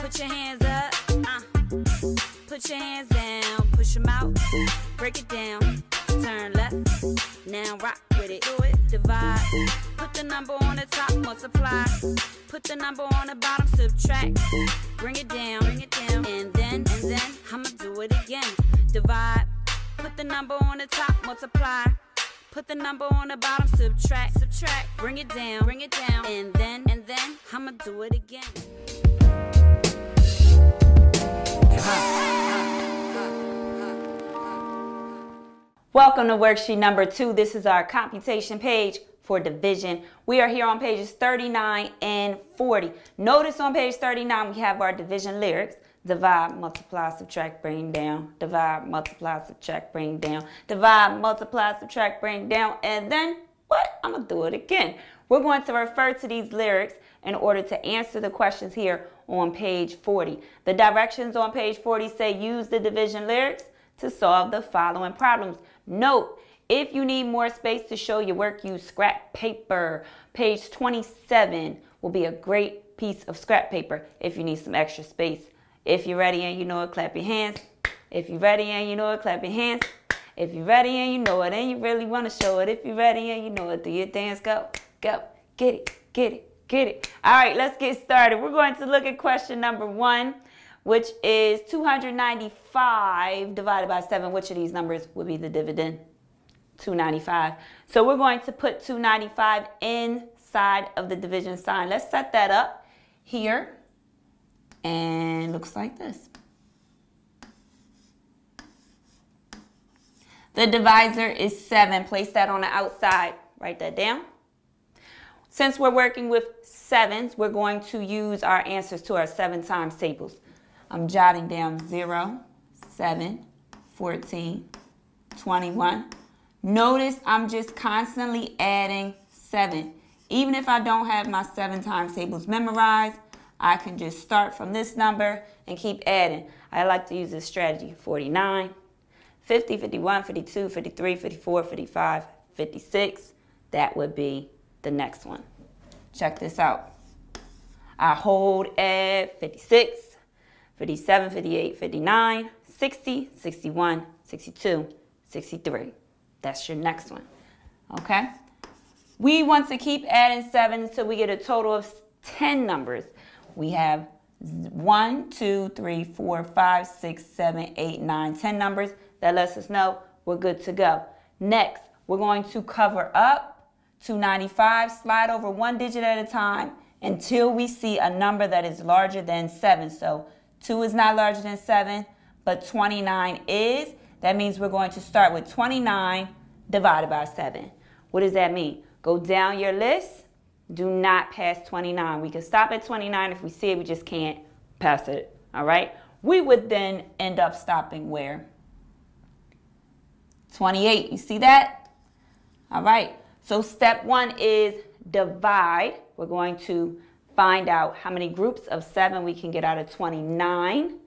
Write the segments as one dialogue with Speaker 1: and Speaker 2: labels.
Speaker 1: Put your hands up. Uh. Put your hands down. Push them out. Break it down. Turn left. Now rock with it. Do it. Divide. Put the number on the top. Multiply. Put the number on the bottom. Subtract. Bring it down. Bring it down. And then, and then, I'ma do it again. Divide. Put the number on the top. Multiply. Put the number on the bottom, subtract, subtract, bring it down, bring it down, and then, and then, I'ma do it again.
Speaker 2: Welcome to worksheet number two. This is our computation page for division. We are here on pages 39 and 40. Notice on page 39 we have our division lyrics. Divide, multiply, subtract, bring down. Divide, multiply, subtract, bring down. Divide, multiply, subtract, bring down. And then, what? I'm going to do it again. We're going to refer to these lyrics in order to answer the questions here on page 40. The directions on page 40 say use the division lyrics to solve the following problems. Note, if you need more space to show your work, use scrap paper. Page 27 will be a great piece of scrap paper if you need some extra space. If you're ready and you know it, clap your hands. If you're ready and you know it, clap your hands. If you're ready and you know it and you really want to show it, if you're ready and you know it, do your dance, go, go, get it, get it, get it. All right, let's get started. We're going to look at question number one which is 295 divided by 7. Which of these numbers would be the dividend? 295. So we're going to put 295 inside of the division sign. Let's set that up here. And looks like this. The divisor is 7. Place that on the outside. Write that down. Since we're working with sevens, we're going to use our answers to our 7 times tables. I'm jotting down 0, 7, 14, 21. Notice I'm just constantly adding 7. Even if I don't have my 7 times tables memorized, I can just start from this number and keep adding. I like to use this strategy. 49, 50, 51, 52, 53, 54, 55, 56. That would be the next one. Check this out. I hold at 56, 57, 58, 59, 60, 61, 62, 63. That's your next one. Okay? We want to keep adding 7 until we get a total of 10 numbers. We have 1, 2, 3, 4, 5, 6, 7, 8, 9, 10 numbers. That lets us know we're good to go. Next, we're going to cover up 295, slide over one digit at a time until we see a number that is larger than 7. So 2 is not larger than 7, but 29 is. That means we're going to start with 29 divided by 7. What does that mean? Go down your list. Do not pass 29. We can stop at 29 if we see it. We just can't pass it. All right? We would then end up stopping where? 28. You see that? All right. So step one is divide. We're going to find out how many groups of seven we can get out of 29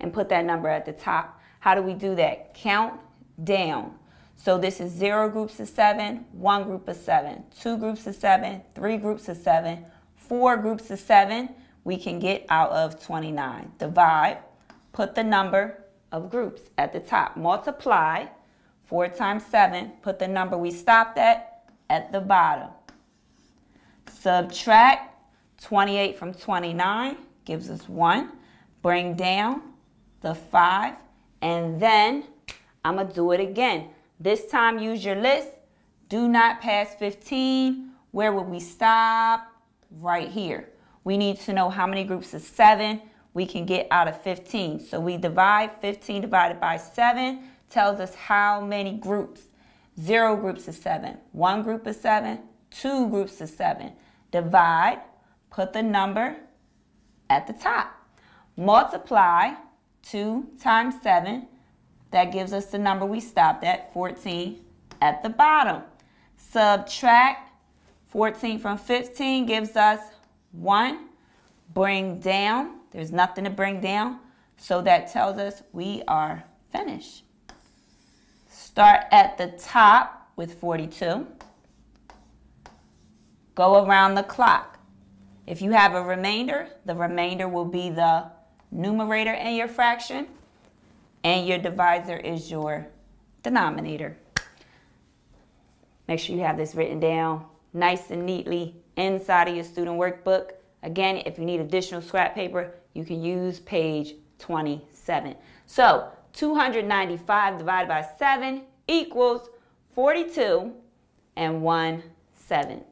Speaker 2: and put that number at the top. How do we do that? Count down. So this is zero groups of seven, one group of seven, two groups of seven, three groups of seven, four groups of seven we can get out of 29. Divide, put the number of groups at the top. Multiply, four times seven, put the number we stopped at at the bottom. Subtract 28 from 29 gives us 1. Bring down the 5. And then I'm going to do it again. This time use your list. Do not pass 15. Where would we stop? Right here. We need to know how many groups of 7 we can get out of 15. So we divide 15 divided by 7 tells us how many groups. Zero groups of 7. One group of 7. Two groups of 7. Divide put the number at the top. Multiply 2 times 7. That gives us the number we stopped at, 14, at the bottom. Subtract 14 from 15 gives us 1. Bring down. There's nothing to bring down. So that tells us we are finished. Start at the top with 42. Go around the clock. If you have a remainder, the remainder will be the numerator in your fraction, and your divisor is your denominator. Make sure you have this written down nice and neatly inside of your student workbook. Again, if you need additional scrap paper, you can use page 27. So 295 divided by 7 equals 42 and 1 7.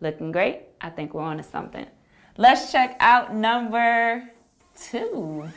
Speaker 2: Looking great? I think we're on to something. Let's check out number two.